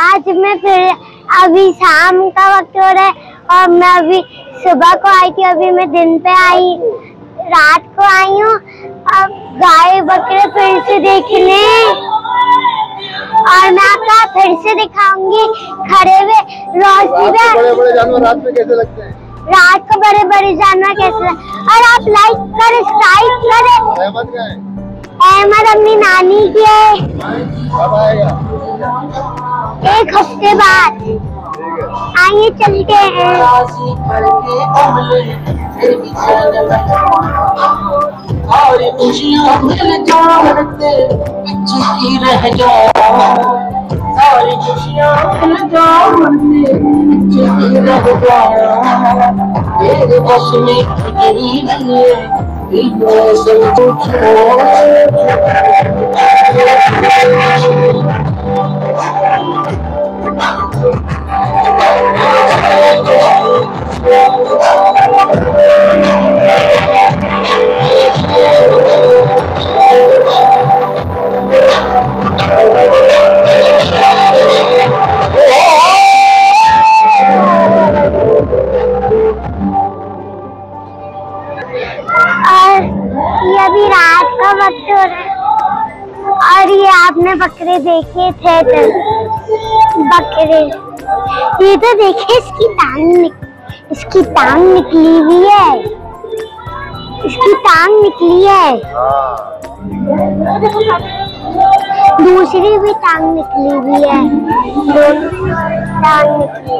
आज मैं फिर अभी शाम का वक्त हो रहा है और मैं अभी सुबह को आई थी अभी मैं दिन पे आई रात को आई हूँ। अब गाय बकरे फिर से देखने और मैं आपका फिर से दिखाऊँगी खड़े हुए रोशनी में बड़े बड़े जानवर रात में कैसे लगते हैं? रात को बड़े बड़े जानवर कैसे और आप लाइक करें सब्सक्राइब करें। अहमद अपनी नानी की है। एक हफ़्ते बाद आइए चलते हैं। और खुशियाँ मिल जाते रह जाओ। खुशियाँ जाओ बस में नहीं है। Yeah. देखे तो बकरे। ये तो देखिए इसकी टांग इसकी टांग निकली हुई है। इसकी टांग निकली है। हाँ दूसरी भी टांग निकली हुई है। टांग निकली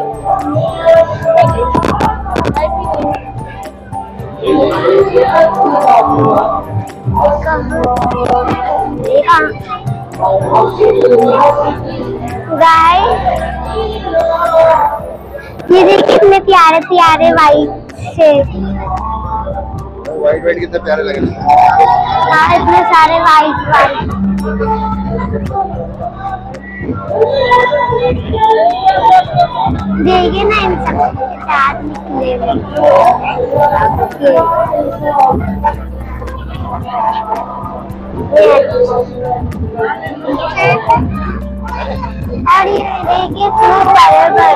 गाय ये देखिए कितने प्यारे प्यारे वाइट से व्हाइट व्हाइट कितने प्यारे लग रहे हैं हाँ इतने सारे वाइट वाइट देखिए ना इन सब दांत निकले हुए। और ये देखिए इतने बड़े बड़े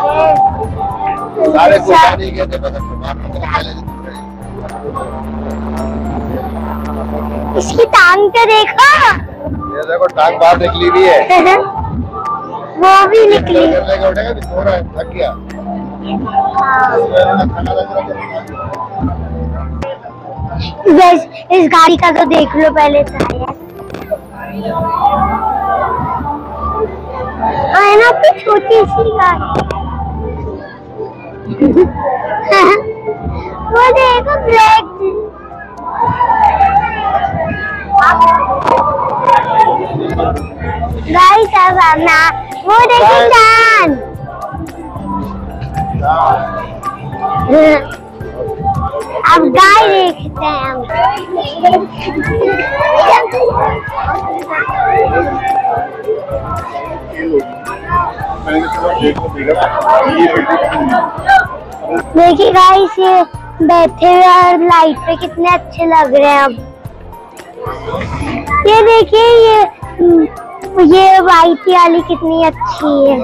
सारे कुर्बानी के थे बस कुर्बान होने पहले से दूर रहे। इसकी टांग तो देखो? ये देखो टांग बाहर निकली हुई है। वो भी निकली। उठेगा है थक गया। बस इस गाड़ी का तो देख लो पहले हाँ, है ना तो छोटी सी गाड़ी। वो देखो ब्लैक गाड़ी का सामना वो देखो चाँद। अब गाय देखते हैं। देखिए गाइस ये बैठे हुए और लाइट पे कितने अच्छे लग रहे हैं अब। ये देखिए, ये ये वाइट वाली कितनी अच्छी है।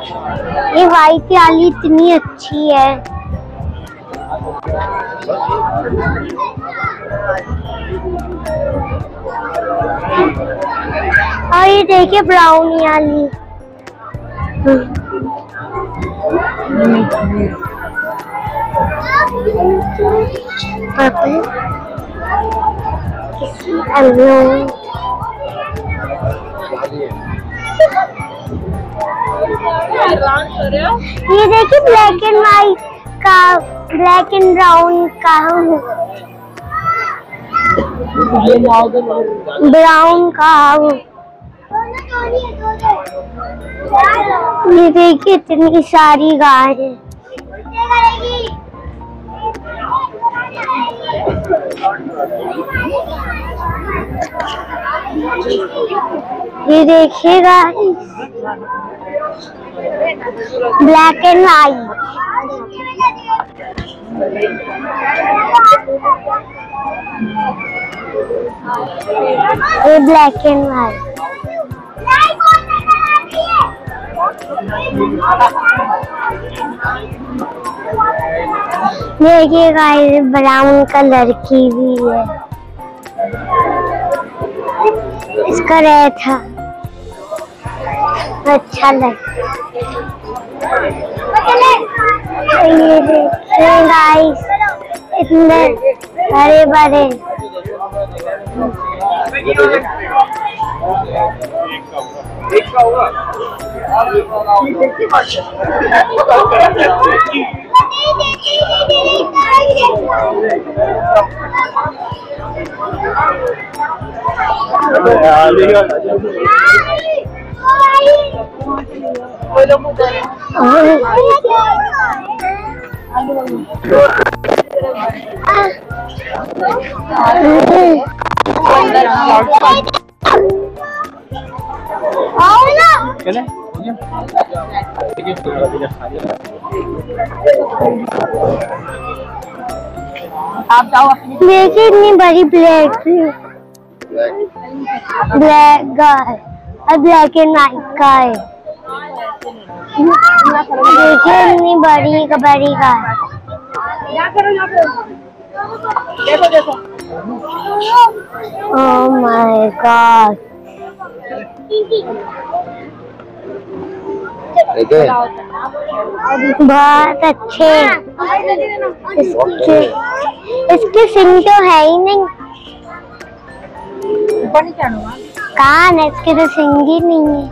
ये वाइट वाली इतनी अच्छी है। और ये देखिए ब्राउन वाली येलो ये देखिए ब्लैक एंड व्हाइट का ब्लैक एंड ब्राउन का ब्राउन का ये देखिए इतनी सारी गाय है। ये देखिएगा। ब्लैक एंड व्हाइट ये ब्लैक एंड व्हाइट देखिए गाइस ब्राउन कलर की भी है। इसका रेड था अच्छा लग। ये देखिए गाइस इतने बड़े बड़े देखिए। इतनी बड़ी ब्लैक ब्लैक गाय और ब्लैक एंड व्हाइट गाय देखिए इतनी बड़ी बड़ी गाय ओह माय गॉड देखे बहुत अच्छे। इसके इसके सिंग तो है ही नहीं। कान है, इसके तो सिंग ही नहीं है।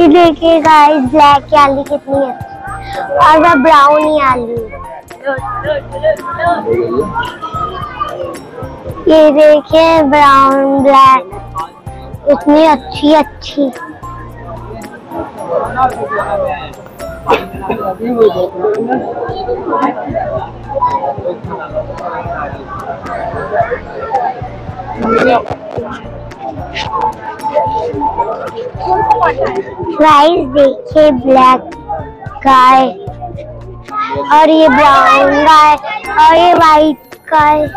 ये देखिए गाइस ब्लैक आलू कितनी है। और वह ब्राउन ही आलू ये देखिए ब्राउन ब्लैक इतनी अच्छी अच्छी गाइस देखिए ब्लैक गाय और ये ब्राउन गाय और ये व्हाइट वाइट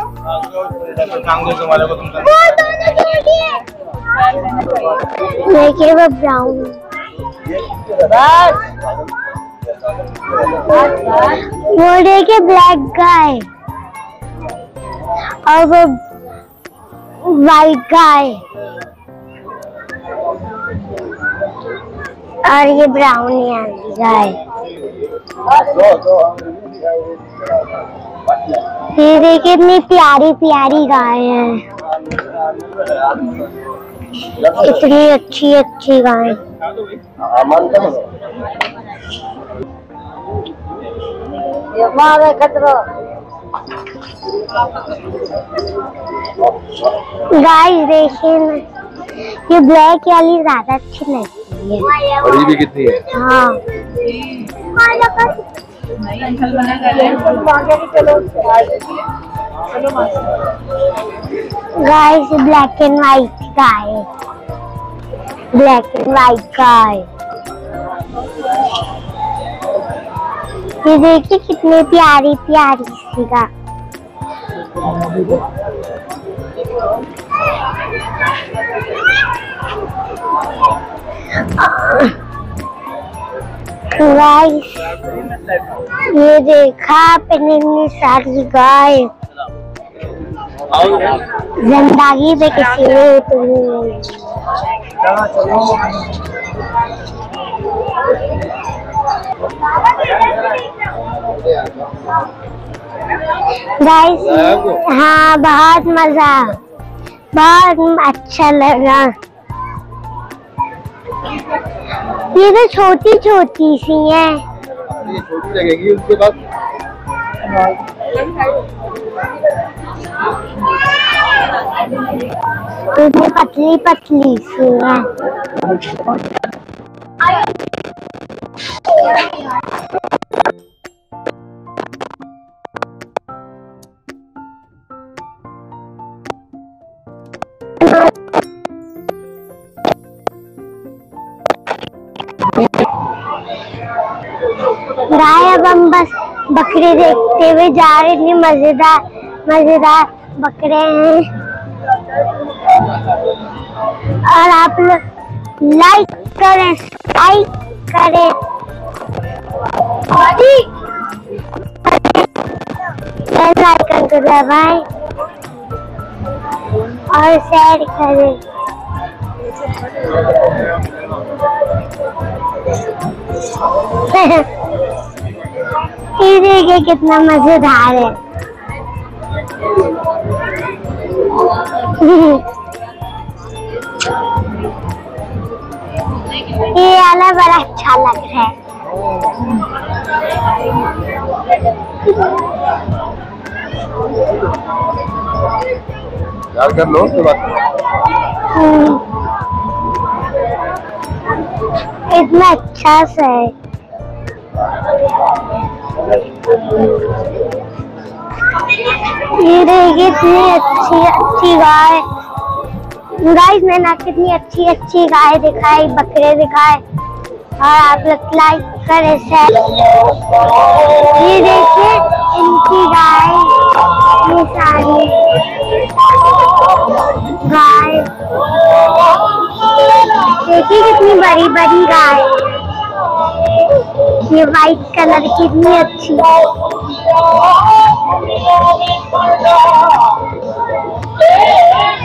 देखिए वो ब्राउन वो देखिए ब्लैक गाय और वो वाइट गाय और ये ब्राउन गाय ये देखिए इतनी प्यारी प्यारी गाय है। इतनी अच्छी अच्छी गाय। गाइस देखिए ये ब्लैक वाली ज़्यादा अच्छी लगती है। और ये भी कितनी है? हाँ। गाइस ब्लैक एंड व्हाइट गाय ब्लैक एंड व्हाइट गाय ये देखिए कितनी प्यारी प्यारी सी गाय गाइस ये देखा इतनी सारी गाय ज़िंदगी पे किसी ने गाइस हाँ। बहुत मज़ा। बहुत अच्छा लगा। ये तो छोटी छोटी सी है। ये छोटी लगेगी उसके बाद। तो पतली पतली सी है अब हम बस बकरी देखते हुए जा रहे इतनी मज़ेदार मज़ेदार बकरे हैं। और आप लोग लाइक करें लाइक करें। बेल आइकन को दबाएँ और शेयर करें। ये देखिए कितना मज़ेदार है। ये वाला बड़ा अच्छा लग रहा है। यार कर लो उसके बाद। हम्म। इतना अच्छा सा है। ये देखिए इतनी अच्छी अच्छी गाय। गाइस मैंने कितनी अच्छी अच्छी गाय दिखाई, बकरे दिखाए। और आप लोग लाइक करें शेयर ये देखिए, इनकी गाय ये सारी गाय। देखिए कितनी बड़ी बड़ी गाय। ये वाइट कलर कितनी अच्छी।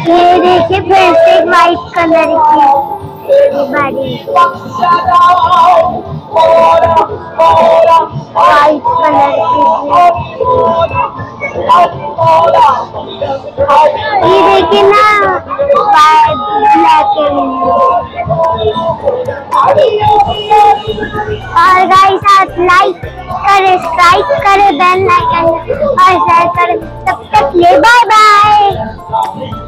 ये देखिए फिर वाइट कलर की ये वाइट कलर की ये देखिए ना ब्लैक और गाइस आप लाइक करें सब्सक्राइब करें बेल आइकन और शेयर करें। तब तक ले बाय बाय